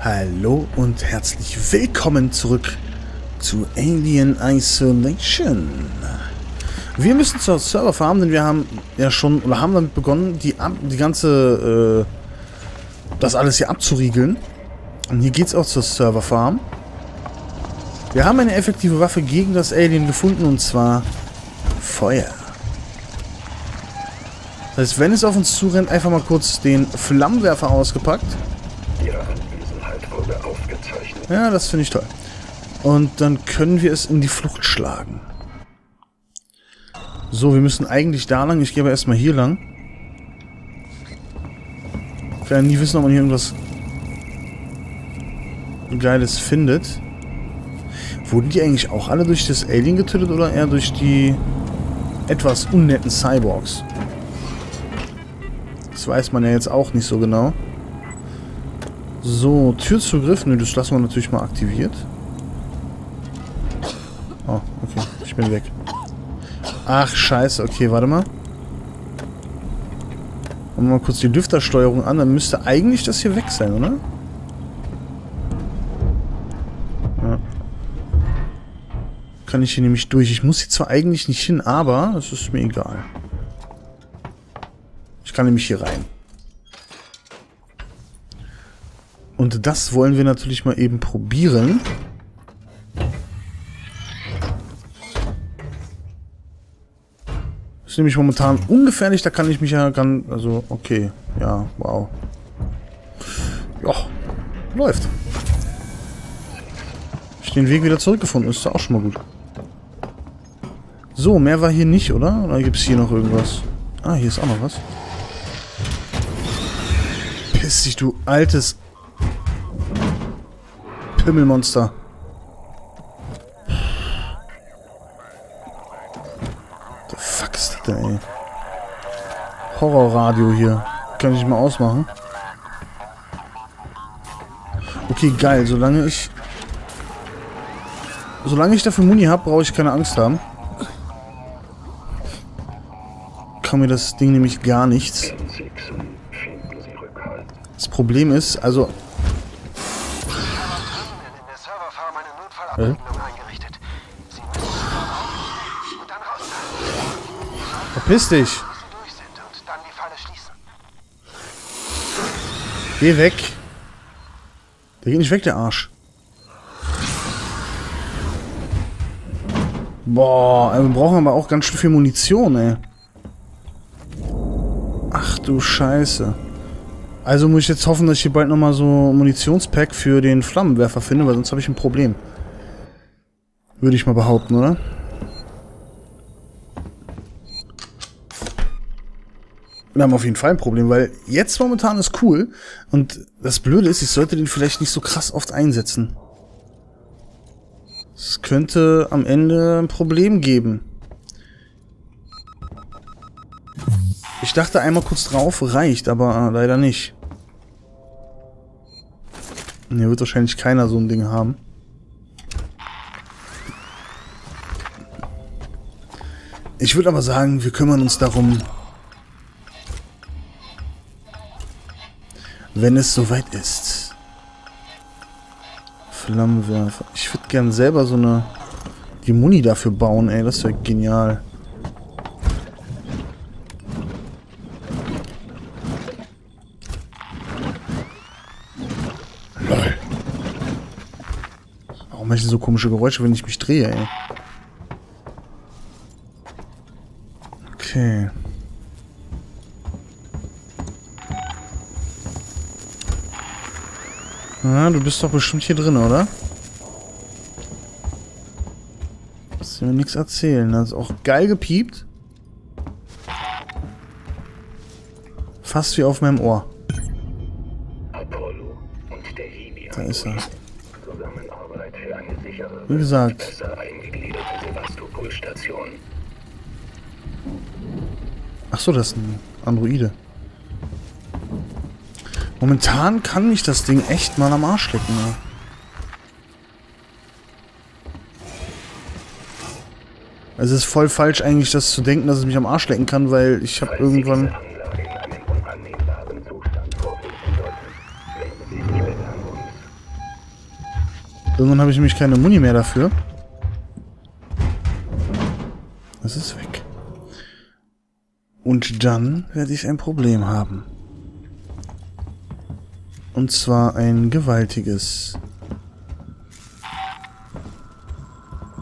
Hallo und herzlich willkommen zurück zu Alien Isolation. Wir müssen zur Serverfarm, denn wir haben ja schon, oder haben damit begonnen, die, die ganze, äh, das alles hier abzuriegeln. Und hier geht es auch zur Serverfarm. Wir haben eine effektive Waffe gegen das Alien gefunden, und zwar Feuer. Das heißt, wenn es auf uns zurennt, einfach mal kurz den Flammenwerfer ausgepackt. Ja, das finde ich toll. Und dann können wir es in die Flucht schlagen. So, wir müssen eigentlich da lang. Ich gehe aber erstmal hier lang. Ich ja nie wissen, ob man hier irgendwas Geiles findet. Wurden die eigentlich auch alle durch das Alien getötet oder eher durch die etwas unnetten Cyborgs? Das weiß man ja jetzt auch nicht so genau. So, Türzugriff. Ne, das lassen wir natürlich mal aktiviert. Oh, okay. Ich bin weg. Ach, scheiße. Okay, warte mal. Machen wir mal kurz die Lüftersteuerung an. Dann müsste eigentlich das hier weg sein, oder? Ja. Kann ich hier nämlich durch. Ich muss hier zwar eigentlich nicht hin, aber es ist mir egal. Ich kann nämlich hier rein. Und das wollen wir natürlich mal eben probieren. ist nämlich momentan ungefährlich, da kann ich mich ja ganz... Also, okay. Ja, wow. Ja, läuft. Ich den Weg wieder zurückgefunden, ist ja auch schon mal gut. So, mehr war hier nicht, oder? Oder gibt es hier noch irgendwas? Ah, hier ist auch noch was. Piss dich, du altes Pimmelmonster. The fuck ist das denn, ey? Horrorradio hier. Kann ich mal ausmachen? Okay, geil. Solange ich... Solange ich dafür Muni habe, brauche ich keine Angst haben. Kann mir das Ding nämlich gar nichts. Das Problem ist, also Notfallabwicklung eingerichtet. Sie und dann raus Verpiss dich. Geh weg. Der geht nicht weg, der Arsch. Boah, wir brauchen aber auch ganz schön viel Munition, ey. Ach du Scheiße. Also muss ich jetzt hoffen, dass ich hier bald nochmal so ein Munitionspack für den Flammenwerfer finde, weil sonst habe ich ein Problem. Würde ich mal behaupten, oder? Wir haben auf jeden Fall ein Problem, weil jetzt momentan ist cool. Und das Blöde ist, ich sollte den vielleicht nicht so krass oft einsetzen. Es könnte am Ende ein Problem geben. Ich dachte einmal kurz drauf, reicht, aber leider nicht. Hier wird wahrscheinlich keiner so ein Ding haben. Ich würde aber sagen, wir kümmern uns darum, wenn es soweit ist. Flammenwerfer. Ich würde gern selber so eine die Muni dafür bauen, ey. Das wäre genial. Lol. Warum mache ich so komische Geräusche, wenn ich mich drehe, ey? Okay. Na, du bist doch bestimmt hier drin, oder? Kannst du mir nichts erzählen. Das ist auch geil gepiept. Fast wie auf meinem Ohr. Da ist er. Wie gesagt. Ach so, das ist ein Androide. Momentan kann mich das Ding echt mal am Arsch lecken. Ne? Also es ist voll falsch eigentlich, das zu denken, dass es mich am Arsch lecken kann, weil ich habe irgendwann... Irgendwann habe ich nämlich keine Muni mehr dafür. Und dann werde ich ein Problem haben. Und zwar ein gewaltiges.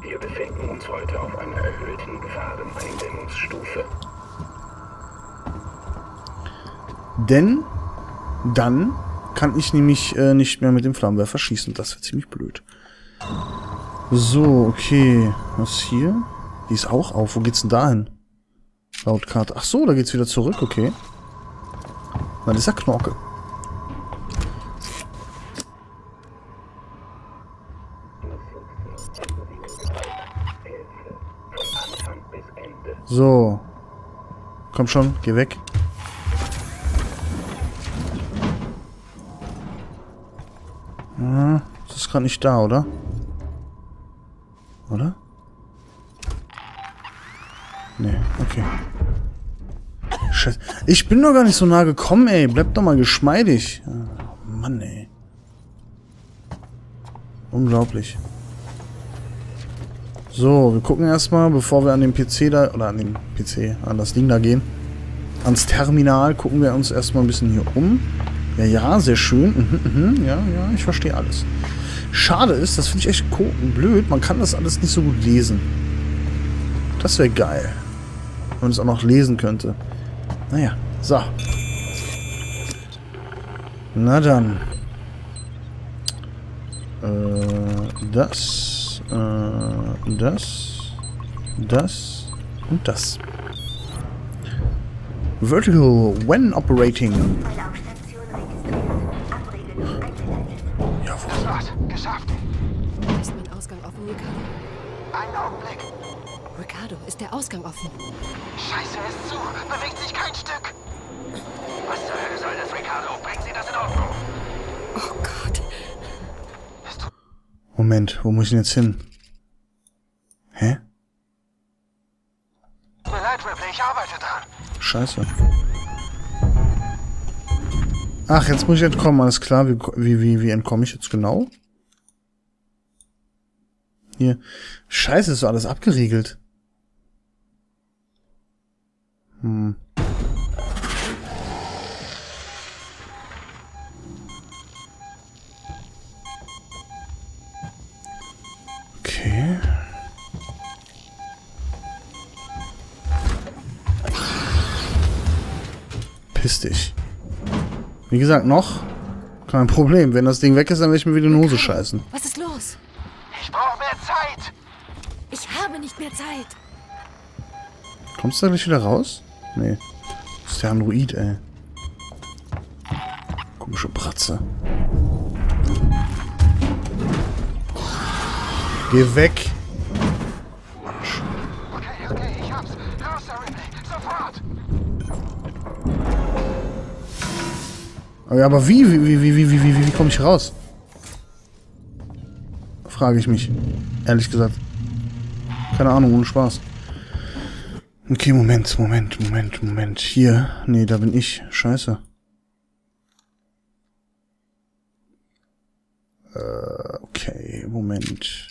Wir befinden uns heute auf einer erhöhten Gefahreneindämmungsstufe. Denn dann kann ich nämlich äh, nicht mehr mit dem Flammenwerfer schießen. Das wäre ziemlich blöd. So, okay. Was hier? Die ist auch auf. Wo geht's denn da hin? Laut Karte. Ach so, da geht's wieder zurück. Okay. Na, ja Knorke. So. Komm schon, geh weg. Ah, das ist gerade nicht da, oder? Oder? Nee, okay. Scheiße. Ich bin doch gar nicht so nah gekommen, ey. Bleib doch mal geschmeidig. Ah, Mann, ey. Unglaublich. So, wir gucken erstmal, bevor wir an den PC da, oder an den PC, an das Ding da gehen, ans Terminal, gucken wir uns erstmal ein bisschen hier um. Ja, ja, sehr schön. Mhm, mhm, ja, ja, ich verstehe alles. Schade ist, das finde ich echt blöd, man kann das alles nicht so gut lesen. Das wäre geil. Man es auch noch lesen könnte. Naja, so. Na dann. Äh, das, äh, das, das und das. Vertical when operating. Ricardo, ist der Ausgang offen? Scheiße, er ist zu. Bewegt sich kein Stück. Was zur Hölle soll das, Ricardo? Bringen Sie das in Ordnung. Oh Gott. Tut Moment, wo muss ich denn jetzt hin? Hä? mir leid, Ripley. Ich arbeite dran. Scheiße. Ach, jetzt muss ich entkommen, alles klar. Wie, wie, wie, wie entkomme ich jetzt genau? Hier. Scheiße, ist so alles abgeriegelt. Hm. Okay. Piss dich. Wie gesagt, noch kein Problem. Wenn das Ding weg ist, dann werde ich mir wieder in die Hose scheißen. Was Kommst du da gleich wieder raus? Nee. Das ist der Android, ey. Komische Bratze. Geh weg. Okay, okay, ich hab's. Ripley. Sofort. Aber wie, wie, wie, wie, wie, wie, wie, wie komme ich raus? Frage ich mich. Ehrlich gesagt. Keine Ahnung, ohne Spaß. Okay, Moment, Moment, Moment, Moment. Hier. Nee, da bin ich. Scheiße. Äh, okay, Moment.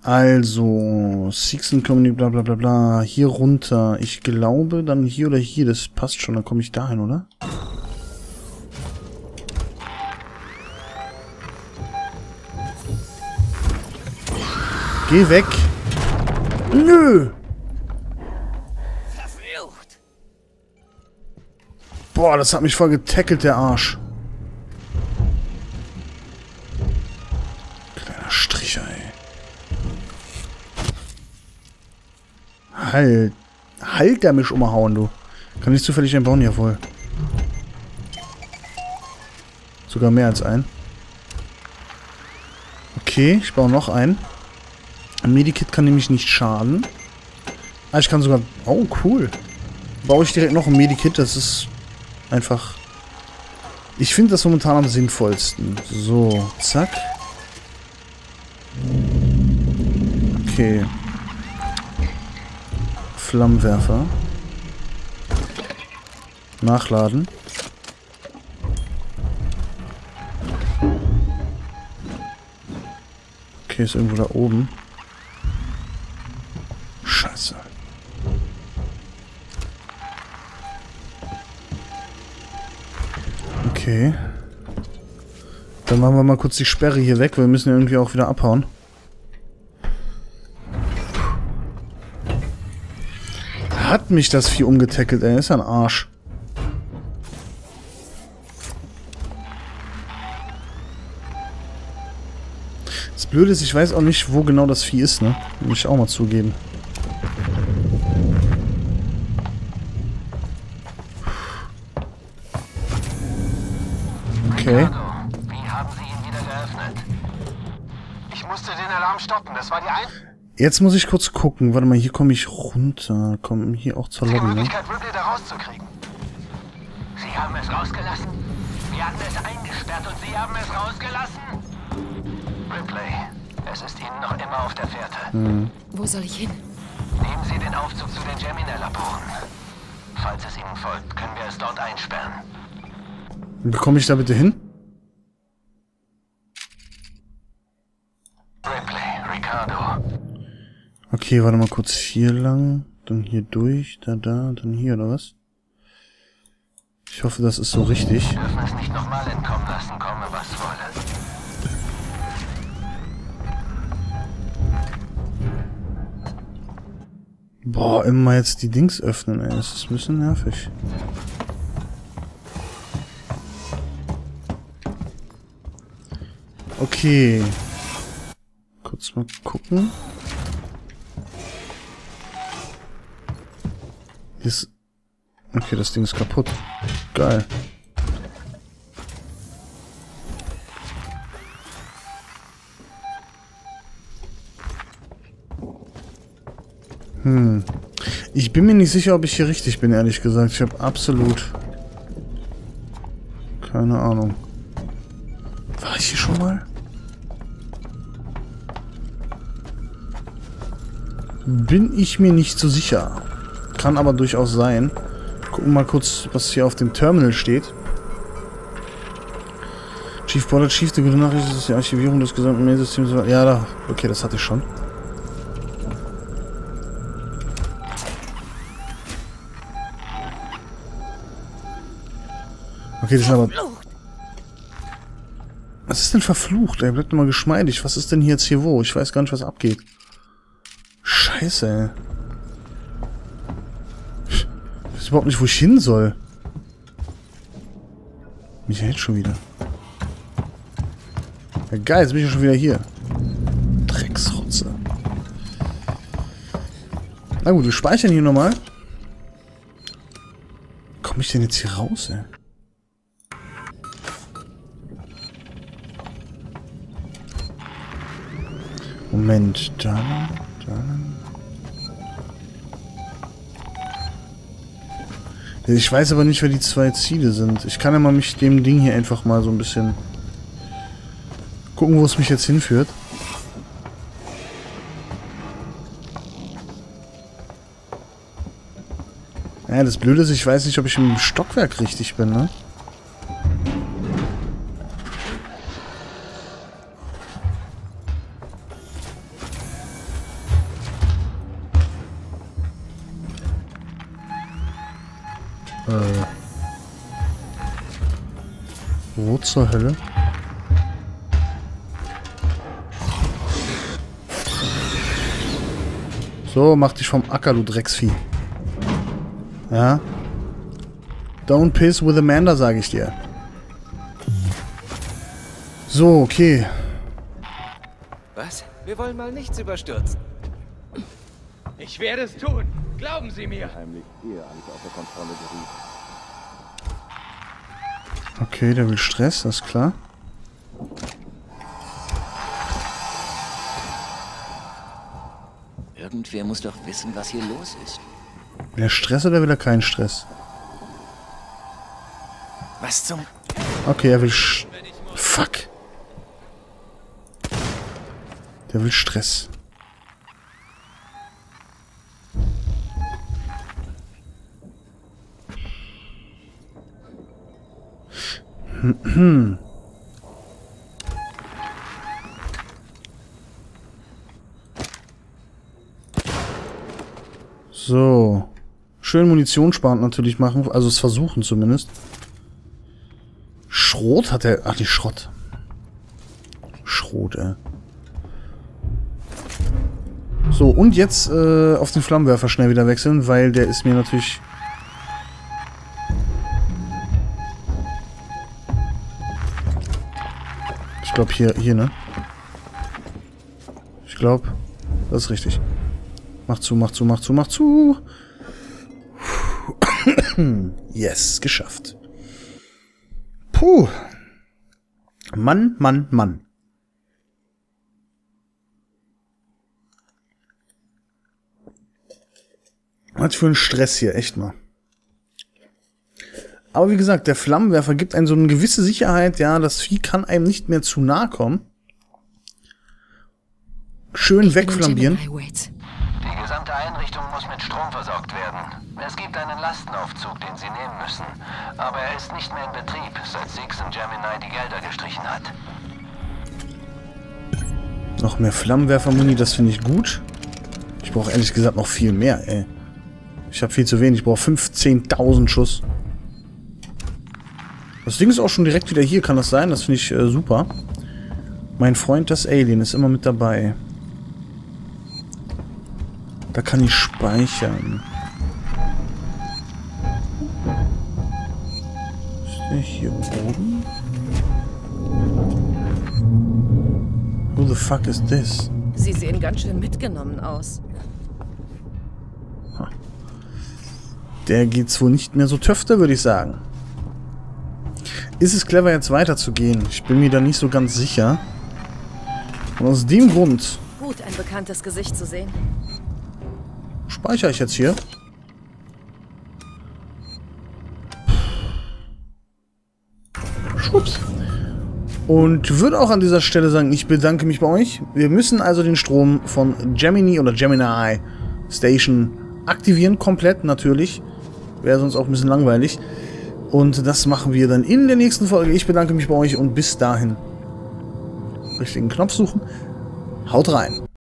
Also, Six Community, bla bla bla bla. Hier runter. Ich glaube, dann hier oder hier. Das passt schon. Dann komme ich dahin, oder? Geh weg. Nö. Boah, das hat mich voll getackelt, der Arsch. Kleiner Stricher, ey. Halt. Halt, der mich umhauen, du. Kann ich zufällig einen bauen? Jawohl. Sogar mehr als einen. Okay, ich baue noch einen. Ein Medikit kann nämlich nicht schaden. Ah, ich kann sogar... Oh, cool. Baue ich direkt noch ein Medikit. Das ist einfach... Ich finde das momentan am sinnvollsten. So, zack. Okay. Flammenwerfer. Nachladen. Okay, ist irgendwo da oben. Okay. Dann machen wir mal kurz die Sperre hier weg. Wir müssen ja irgendwie auch wieder abhauen. Hat mich das Vieh umgetackelt, ey. Ist ja ein Arsch. Das Blöde ist, ich weiß auch nicht, wo genau das Vieh ist, ne? Muss ich auch mal zugeben. Einzige Jetzt muss ich kurz gucken. Warte mal, hier komme ich runter. Komm hier auch zur Lobby, ne? Möglichkeit, Ripley da rauszukriegen. Sie haben es rausgelassen? Wir hatten es eingesperrt und Sie haben es rausgelassen? Ripley, es ist Ihnen noch immer auf der Fährte. Wo soll ich hin? Nehmen Sie den Aufzug zu den Gemini-Laboren. Falls es Ihnen folgt, können wir es dort einsperren. Wie komme ich da bitte hin? Okay, warte mal kurz hier lang. Dann hier durch, da, da, dann hier, oder was? Ich hoffe, das ist so richtig. Boah, immer jetzt die Dings öffnen, ey. Das ist ein bisschen nervig. Okay. Kurz mal gucken. Hier ist... Okay, das Ding ist kaputt. Geil. Hm. Ich bin mir nicht sicher, ob ich hier richtig bin, ehrlich gesagt. Ich habe absolut keine Ahnung. War ich hier schon mal? Bin ich mir nicht so sicher. Kann aber durchaus sein. Gucken mal kurz, was hier auf dem Terminal steht. Chief Border Chief, die gute Nachricht ist, die Archivierung des gesamten Mailsystems... Ja, da. Okay, das hatte ich schon. Okay, das ist aber... Was ist denn verflucht, ey? Bleibt mal geschmeidig. Was ist denn hier jetzt hier wo? Ich weiß gar nicht, was abgeht. Scheiße, ey. Ich weiß überhaupt nicht, wo ich hin soll. Mich hält schon wieder. Ja, geil, jetzt bin ich ja schon wieder hier. Drecksrotze. Na gut, wir speichern hier nochmal. Komme ich denn jetzt hier raus, ey? Moment, da, da. Ich weiß aber nicht, wer die zwei Ziele sind. Ich kann ja mal mich dem Ding hier einfach mal so ein bisschen gucken, wo es mich jetzt hinführt. Ja, das Blöde ist, ich weiß nicht, ob ich im Stockwerk richtig bin, ne? Äh. Wo zur Hölle? So, mach dich vom Acker, du Drecksvieh. Ja? Don't piss with Amanda, sage ich dir. So, okay. Was? Wir wollen mal nichts überstürzen. Ich werde es tun. Glauben Sie mir. Okay, der will Stress, das ist klar. Irgendwer muss doch wissen, was hier los ist. Will er Stress oder will er keinen Stress? Was zum... Okay, er will Sch Fuck. Der will Stress. So. Schön Munition sparen natürlich machen. Also es versuchen zumindest. Schrot hat er... Ach, die Schrott. Schrot, ey. So, und jetzt äh, auf den Flammenwerfer schnell wieder wechseln, weil der ist mir natürlich Ich glaube hier, hier, ne? Ich glaube, das ist richtig. Mach zu, mach zu, mach zu, mach zu. yes, geschafft. Puh. Mann, Mann, Mann. Was für ein Stress hier, echt mal. Aber wie gesagt, der Flammenwerfer gibt einem so eine gewisse Sicherheit, ja, das Vieh kann einem nicht mehr zu nahe kommen. Schön wegflambieren. Die gesamte Einrichtung muss mit Strom versorgt werden. Es gibt einen Lastenaufzug, den Sie nehmen müssen. Aber er ist nicht mehr in Betrieb, seit Six und Gemini die Gelder gestrichen hat. Noch mehr Flammenwerfer-Muni, das finde ich gut. Ich brauche ehrlich gesagt noch viel mehr, ey. Ich habe viel zu wenig. Ich brauche 15.000 Schuss. Das Ding ist auch schon direkt wieder hier, kann das sein? Das finde ich äh, super. Mein Freund, das Alien, ist immer mit dabei. Da kann ich speichern. Ist der hier oben? Who the fuck is this? Sie sehen ganz schön mitgenommen aus. Der geht's wohl nicht mehr so töfte, würde ich sagen. Ist es clever, jetzt weiterzugehen? Ich bin mir da nicht so ganz sicher. Und aus dem Grund Gut, ein bekanntes Gesicht zu sehen. speichere ich jetzt hier. Schwupps. Und würde auch an dieser Stelle sagen, ich bedanke mich bei euch. Wir müssen also den Strom von Gemini oder Gemini Station aktivieren, komplett natürlich. Wäre sonst auch ein bisschen langweilig. Und das machen wir dann in der nächsten Folge. Ich bedanke mich bei euch und bis dahin. Richtigen Knopf suchen. Haut rein.